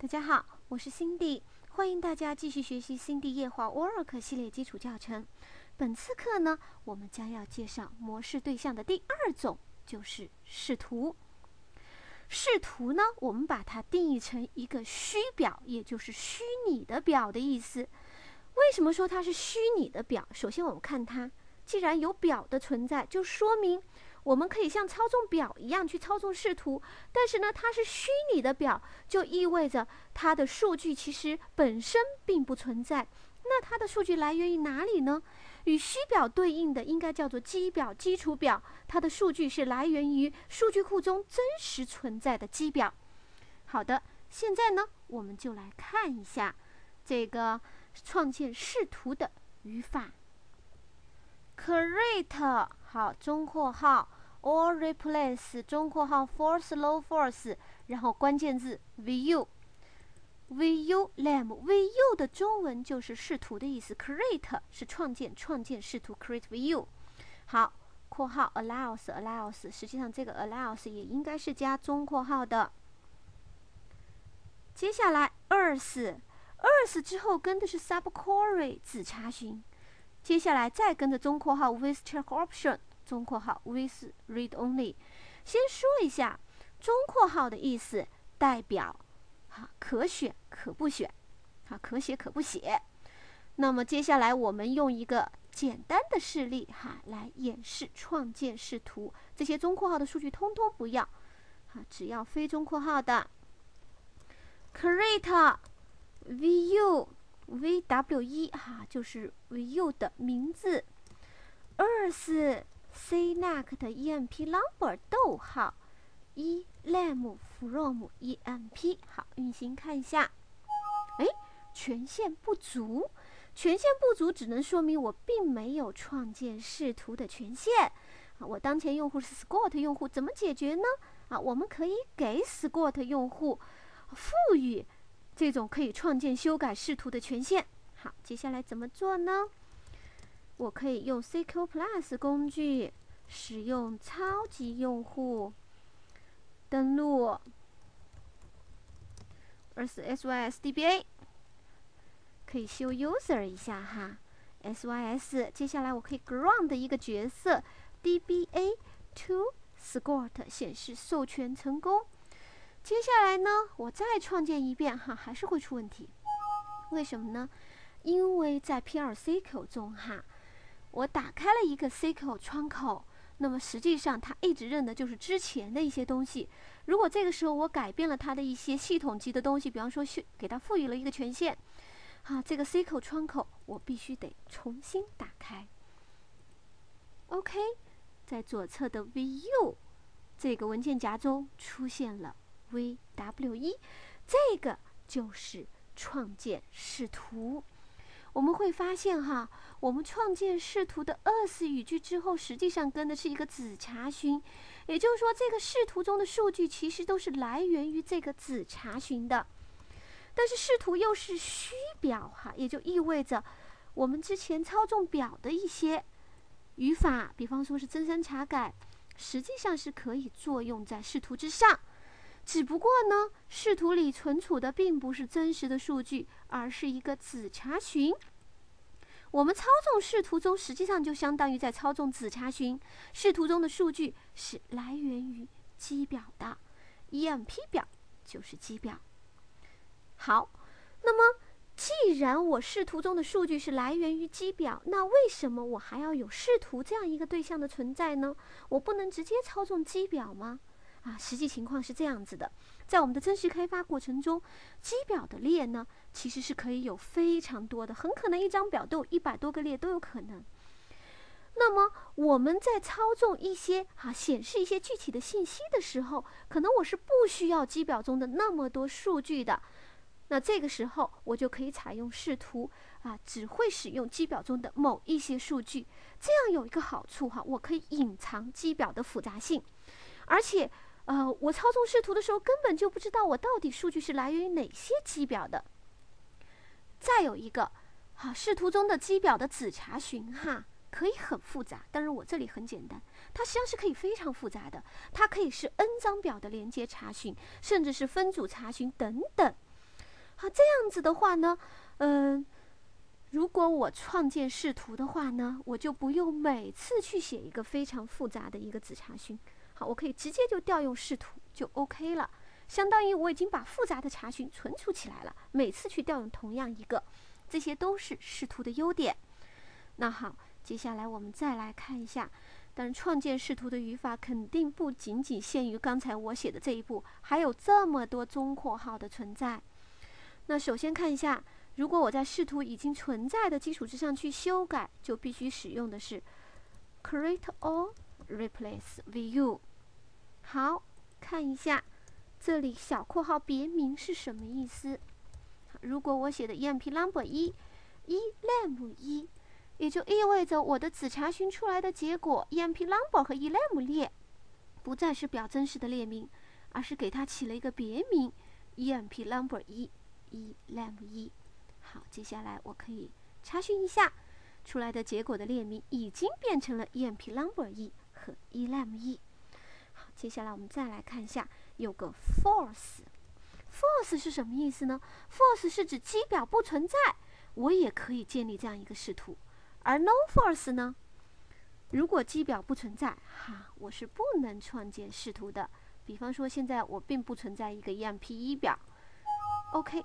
大家好，我是 Cindy，欢迎大家继续学习 Cindy 液化 Oracle 系列基础教程。本次课呢，我们将要介绍模式对象的第二种，就是视图。视图呢，我们把它定义成一个虚表，也就是虚拟的表的意思。为什么说它是虚拟的表？首先，我们看它，既然有表的存在，就说明。我们可以像操纵表一样去操纵视图，但是呢，它是虚拟的表，就意味着它的数据其实本身并不存在。那它的数据来源于哪里呢？与虚表对应的应该叫做基表、基础表，它的数据是来源于数据库中真实存在的基表。好的，现在呢，我们就来看一下这个创建视图的语法：create。好，中括号，or replace 中括号 false low force，然后关键字 view，view lam，view 的中文就是视图的意思，create 是创建，创建视图，create view。好，括号 allows allows，实际上这个 allows 也应该是加中括号的。接下来 earth，earth 之后跟的是 subquery 子查询。接下来再跟着中括号 with check option 中括号 with read only。先说一下中括号的意思，代表哈可选可不选，哈可写可不写。那么接下来我们用一个简单的示例哈来演示创建视图。这些中括号的数据通通不要，哈只要非中括号的 create view。V w e 哈就是 view 的名字，earth select emp number 逗号 e lam from emp 好运行看一下，哎权限不足，权限不足只能说明我并没有创建视图的权限啊。我当前用户是 Scott 用户，怎么解决呢？啊，我们可以给 Scott 用户赋予。这种可以创建、修改视图的权限。好，接下来怎么做呢？我可以用 CQ Plus 工具，使用超级用户登录而 SYSDBA，可以修 User 一下哈，SYS。接下来我可以 Ground 一个角色 DBA to Scott 显示授权成功。接下来呢，我再创建一遍哈，还是会出问题。为什么呢？因为在 P2CQ 中哈，我打开了一个 CQ 窗口，那么实际上它一直认的就是之前的一些东西。如果这个时候我改变了它的一些系统级的东西，比方说去给它赋予了一个权限，好，这个 CQ 窗口我必须得重新打开。OK，在左侧的 View 这个文件夹中出现了。V w e 这个就是创建视图。我们会发现哈，我们创建视图的 S 语句之后，实际上跟的是一个子查询，也就是说，这个视图中的数据其实都是来源于这个子查询的。但是视图又是虚表哈，也就意味着我们之前操纵表的一些语法，比方说是增删查改，实际上是可以作用在视图之上。只不过呢，视图里存储的并不是真实的数据，而是一个子查询。我们操纵视图中，实际上就相当于在操纵子查询。视图中的数据是来源于基表的，EMP 表就是基表。好，那么既然我视图中的数据是来源于基表，那为什么我还要有视图这样一个对象的存在呢？我不能直接操纵基表吗？啊，实际情况是这样子的，在我们的真实开发过程中，机表的列呢，其实是可以有非常多的，很可能一张表都有一百多个列都有可能。那么我们在操纵一些啊显示一些具体的信息的时候，可能我是不需要机表中的那么多数据的。那这个时候我就可以采用视图啊，只会使用机表中的某一些数据。这样有一个好处哈，我可以隐藏机表的复杂性，而且。呃，我操纵视图的时候根本就不知道我到底数据是来源于哪些基表的。再有一个，好，视图中的基表的子查询哈，可以很复杂，但是我这里很简单，它实际上是可以非常复杂的，它可以是 n 张表的连接查询，甚至是分组查询等等。好，这样子的话呢，嗯，如果我创建视图的话呢，我就不用每次去写一个非常复杂的一个子查询。好，我可以直接就调用视图就 OK 了，相当于我已经把复杂的查询存储起来了，每次去调用同样一个，这些都是视图的优点。那好，接下来我们再来看一下。但创建视图的语法肯定不仅仅限于刚才我写的这一步，还有这么多中括号的存在。那首先看一下，如果我在视图已经存在的基础之上去修改，就必须使用的是 create or replace view。好，看一下这里小括号别名是什么意思？如果我写的 emp number 一，一 lam 一。也就意味着我的子查询出来的结果 emp number 和 ELAM 列不再是表真实的列名，而是给它起了一个别名 emp number 一 elam 一。好，接下来我可以查询一下出来的结果的列名已经变成了 emp number 一和 ELAM 一。接下来我们再来看一下，有个 false，false 是什么意思呢？false 是指基表不存在，我也可以建立这样一个视图。而 no force 呢？如果基表不存在，哈，我是不能创建视图的。比方说，现在我并不存在一个 emp 表，OK。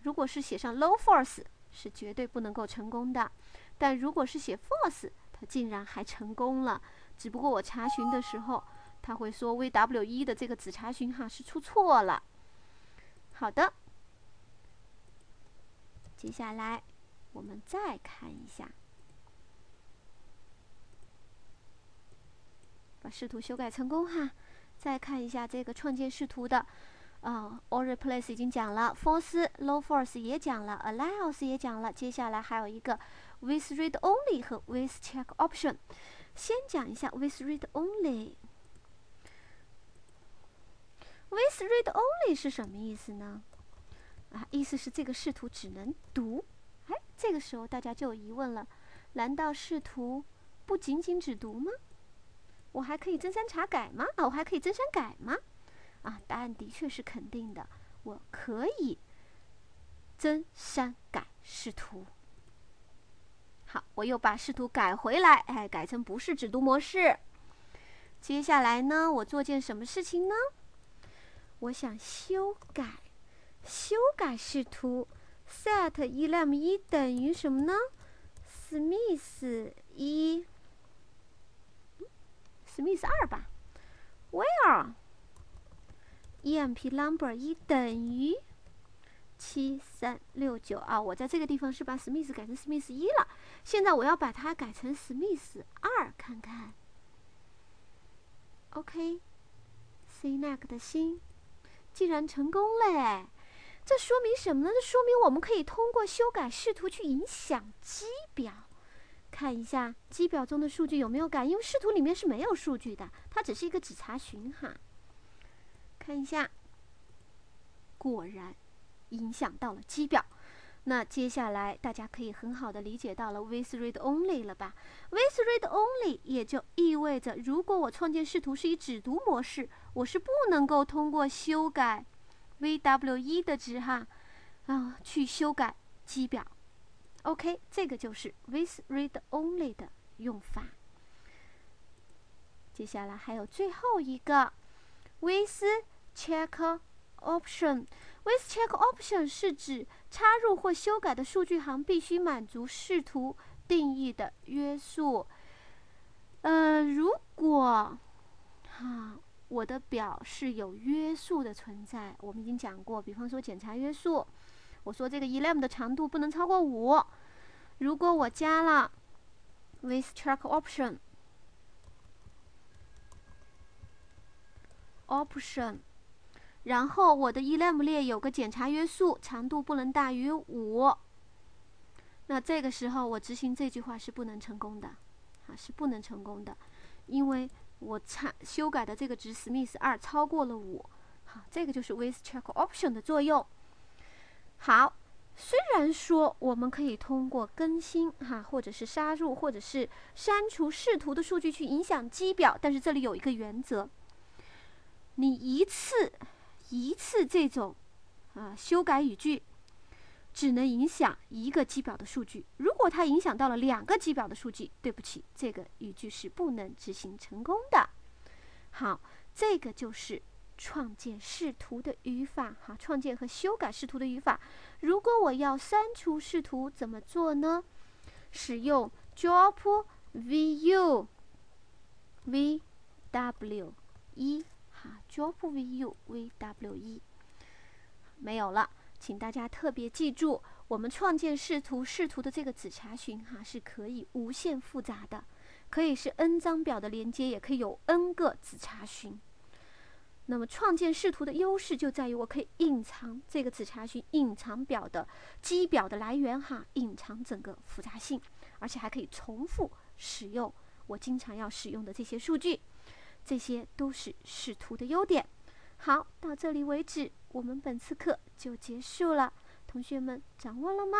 如果是写上 no force，是绝对不能够成功的。但如果是写 force，它竟然还成功了。只不过我查询的时候，他会说 vw 一的这个子查询哈是出错了。好的，接下来我们再看一下。把视图修改成功哈，再看一下这个创建视图的，啊，or replace 已经讲了，force low force 也讲了，allows 也讲了，接下来还有一个 with read only 和 with check option。先讲一下 with read only。With read only 是什么意思呢？啊，意思是这个视图只能读。哎，这个时候大家就有疑问了，难道视图不仅仅只读吗？我还可以增删查改吗？啊，我还可以增删改吗？啊，答案的确是肯定的，我可以增删改视图。好，我又把视图改回来，哎，改成不是只读模式。接下来呢，我做件什么事情呢？我想修改，修改视图，set elem 一等于什么呢？smith 一。Smith 二吧，Where emp number 一等于七三六九啊！我在这个地方是把 Smith 改成 Smith 一了，现在我要把它改成 Smith 二，看看。OK，CNAC 的心竟然成功嘞，这说明什么呢？这说明我们可以通过修改视图去影响基表。看一下基表中的数据有没有改，因为视图里面是没有数据的，它只是一个只查询哈。看一下，果然影响到了基表。那接下来大家可以很好的理解到了 with read only 了吧？with read only 也就意味着，如果我创建视图是以只读模式，我是不能够通过修改 vw 一的值哈啊去修改基表。OK，这个就是 with read only 的用法。接下来还有最后一个 with check option。with check option 是指插入或修改的数据行必须满足视图定义的约束。呃，如果哈我的表是有约束的存在，我们已经讲过，比方说检查约束。我说这个 elem 的长度不能超过五。如果我加了 with check option option，然后我的 elem 列有个检查约束，长度不能大于五。那这个时候我执行这句话是不能成功的，啊，是不能成功的，因为我差修改的这个值 Smith 二超过了五。好，这个就是 with check option 的作用。好，虽然说我们可以通过更新哈，或者是杀入，或者是删除视图的数据去影响基表，但是这里有一个原则：你一次一次这种啊修改语句，只能影响一个基表的数据。如果它影响到了两个基表的数据，对不起，这个语句是不能执行成功的。好，这个就是创建视图的语法。哈，创建和修改视图的语法。如果我要删除视图，怎么做呢？使用 drop view v w e 哈，drop view v w e 没有了。请大家特别记住，我们创建视图视图的这个子查询哈是可以无限复杂的，可以是 n 张表的连接，也可以有 n 个子查询。那么创建视图的优势就在于我可以隐藏这个子查询，隐藏表的基表的来源哈，隐藏整个复杂性，而且还可以重复使用我经常要使用的这些数据，这些都是视图的优点。好，到这里为止，我们本次课就结束了。同学们掌握了吗？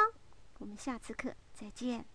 我们下次课再见。